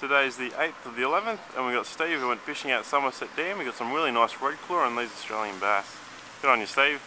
Today's the 8th of the 11th and we got Steve who went fishing out Somerset Dam. We got some really nice red claw and these Australian bass. Good on you Steve.